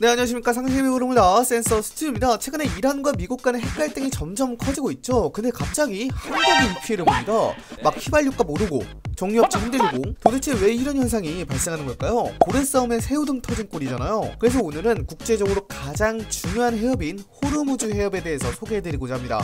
네 안녕하십니까. 상식의 흐름을 나와 센서 스튜디오입니다. 최근에 이란과 미국 간의 핵 갈등이 점점 커지고 있죠. 근데 갑자기 한국이 이 피해를 봅니다. 막 휘발유값 오르고 정유업체 힘들고 도대체 왜 이런 현상이 발생하는 걸까요? 고래 싸움에 새우등 터진 꼴이잖아요. 그래서 오늘은 국제적으로 가장 중요한 해협인 호르무즈 해협에 대해서 소개해드리고자 합니다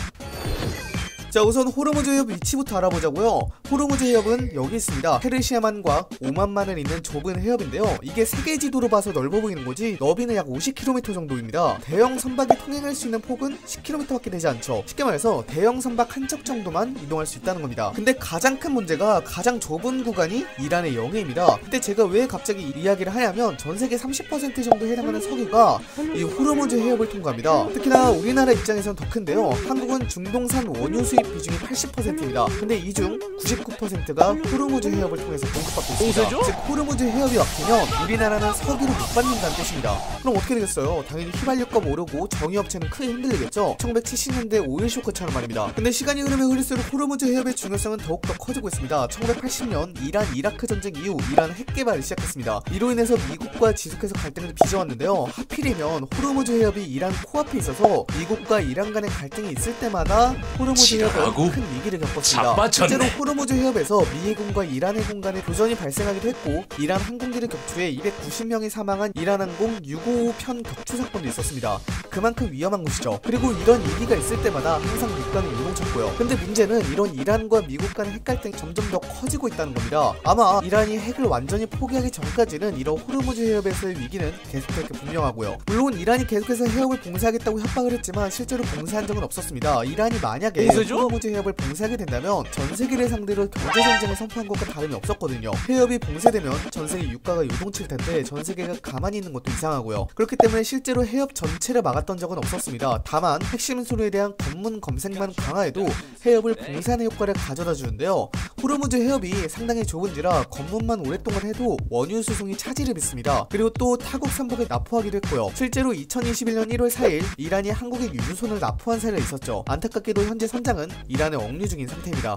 자 우선 호르무즈 해협 위치부터 알아보자고요. 호르무즈 해협은 여기 있습니다. 페르시아만과 오만만을 잇는 좁은 해협인데요. 이게 세계 지도로 봐서 넓어 보이는 거지 너비는 약 50km 정도입니다. 대형 선박이 통행할 수 있는 폭은 10km밖에 되지 않죠. 쉽게 말해서 대형 선박 한 척 정도만 이동할 수 있다는 겁니다. 근데 가장 큰 문제가 가장 좁은 구간이 이란의 영해입니다. 근데 제가 왜 갑자기 이 이야기를 하냐면 전 세계 30% 정도 해당하는 석유가 이 호르무즈 해협을 통과합니다. 특히나 우리나라 입장에선 더 큰데요. 한국은 중동산 원유 수입 비중이 80%입니다. 근데 이 중 99%가 호르무즈 해협을 통해서 공급받고 있습니다. 즉 호르무즈 해협이 막히면 우리나라는 석유를 못 받는다는 뜻입니다. 그럼 어떻게 되겠어요? 당연히 휘발유값 오르고 정유업체는 크게 흔들리겠죠? 1970년대 오일 쇼크처럼 말입니다. 근데 시간이 흐르면 흐를수록 호르무즈 해협의 중요성은 더욱더 커지고 있습니다. 1980년 이란 이라크 전쟁 이후 이란 핵 개발을 시작했습니다. 이로 인해서 미국과 지속해서 갈등을 빚어왔는데요. 하필이면 호르무즈 해협이 이란 코앞에 있어서 미국과 이란 간의 갈등이 있을 때마다 호르무즈 해협 지랄하고 큰 위기를 겪었습니다. 자빠졌네. 실제로 호르무즈 해협에서 미 해군과 이란 해군 간의 교전이 발생하기도 했고 이란 항공기를 격추해 290명이 사망한 이란 항공 655편 격추 사건도 있었습니다. 그만큼 위험한 곳이죠. 그리고 이런 위기가 있을 때마다 항상 유가가 요동쳤고요. 근데 문제는 이런 이란과 미국 간의 핵 갈등이 점점 더 커지고 있다는 겁니다. 아마 이란이 핵을 완전히 포기하기 전까지는 이런 호르무즈 해협에서의 위기는 계속될 게 분명하고요. 물론 이란이 계속해서 해협을 봉쇄하겠다고 협박을 했지만 실제로 봉쇄한 적은 없었습니다. 이란이 만약에 봉쇄죠? 호르무즈 해협을 봉쇄하게 된다면 전 세계를 상대로 경제 전쟁을 선포한 것과 다름이 없었거든요. 해협이 봉쇄되면 전 세계 유가가 요동칠 텐데 전 세계가 가만히 있는 것도 이상하고요. 그렇기 때문에 실제로 해협 전체를 막았던 적은 없었습니다. 다만 핵심 수로에 대한 검문 검색만 강화해도 해협을 봉쇄하는 효과를 가져다 주는데요. 호르무즈 해협이 상당히 좁은지라 검문만 오랫동안 해도 원유 수송이 차질을 빚습니다. 그리고 또 타국 선박을 나포하기도 했고요. 실제로 2021년 1월 4일 이란이 한국의 유조선을 나포한 사례가 있었죠. 안타깝게도 현재 선장은 이란에 억류 중인 상태입니다.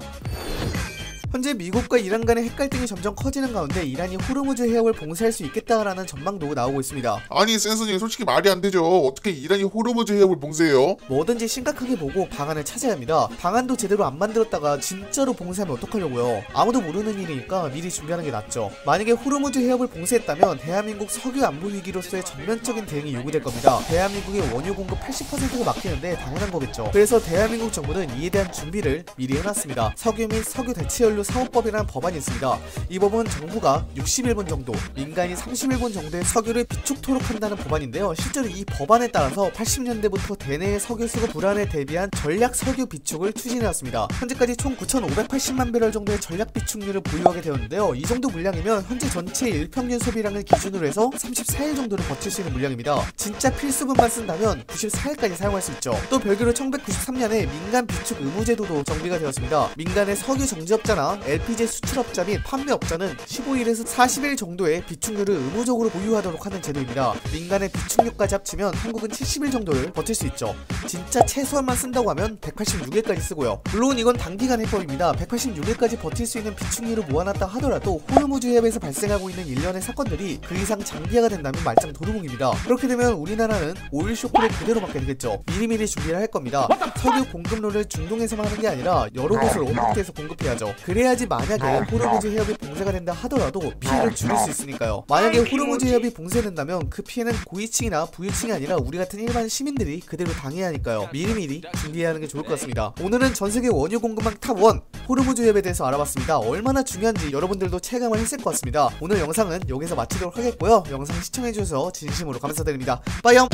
현재 미국과 이란 간의 핵 갈등이 점점 커지는 가운데 이란이 호르무즈 해협을 봉쇄할 수 있겠다라는 전망도 나오고 있습니다. 아니 센서님 솔직히 말이 안 되죠. 어떻게 이란이 호르무즈 해협을 봉쇄해요? 뭐든지 심각하게 보고 방안을 찾아야 합니다. 방안도 제대로 안 만들었다가 진짜로 봉쇄하면 어떡하려고요. 아무도 모르는 일이니까 미리 준비하는 게 낫죠. 만약에 호르무즈 해협을 봉쇄했다면 대한민국 석유 안보 위기로서의 전면적인 대응이 요구될 겁니다. 대한민국의 원유 공급 80%가 막히는데 당연한 거겠죠. 그래서 대한민국 정부는 이에 대한 준비를 미리 해놨습니다. 석유 및 석유 대체연료 사업법이라는 법안이 있습니다. 이 법은 정부가 61분 정도, 민간이 31분 정도의 석유를 비축토록 한다는 법안인데요. 실제로 이 법안에 따라서 80년대부터 대내의 석유 수급 불안에 대비한 전략 석유 비축을 추진해왔습니다. 현재까지 총 9,580만 배럴 정도의 전략 비축률을 보유하게 되었는데요. 이 정도 물량이면 현재 전체 일평균 소비량을 기준으로 해서 34일 정도를 버틸 수 있는 물량입니다. 진짜 필수분만 쓴다면 94일까지 사용할 수 있죠. 또 별개로 1993년에 민간 비축 의무 제도도 정비가 되었습니다. 민간의 석유 정지업자나 LPG 수출업자 및 판매업자는 15일에서 40일 정도의 비축률을 의무적으로 보유하도록 하는 제도입니다. 민간의 비축률까지 합치면 한국은 70일 정도를 버틸 수 있죠. 진짜 최소한만 쓴다고 하면 186일까지 쓰고요. 물론 이건 단기간 해법입니다. 186일까지 버틸 수 있는 비축률을 모아놨다 하더라도 호르무즈 해협에서 발생하고 있는 일련의 사건들이 그 이상 장기화가 된다면 말짱 도루묵입니다. 그렇게 되면 우리나라는 오일 쇼크를 그대로 맞게 되겠죠. 미리미리 준비를 할 겁니다. 석유 공급로를 중동에서만 하는 게 아니라 여러 곳을 오픈해서 공급해야죠. 그래야지 만약에 호르무즈 해협이 봉쇄가 된다 하더라도 피해를 줄일 수 있으니까요. 만약에 호르무즈 해협이 봉쇄된다면 그 피해는 고위층이나 부유층이 아니라 우리 같은 일반 시민들이 그대로 당해야 하니까요. 미리미리 준비해야 하는 게 좋을 것 같습니다. 오늘은 전 세계 원유 공급망 top 1 호르무즈 해협에 대해서 알아봤습니다. 얼마나 중요한지 여러분들도 체감을 했을 것 같습니다. 오늘 영상은 여기서 마치도록 하겠고요. 영상 시청해주셔서 진심으로 감사드립니다. 빠이염!